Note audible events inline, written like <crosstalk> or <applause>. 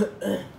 Uh-uh. <coughs>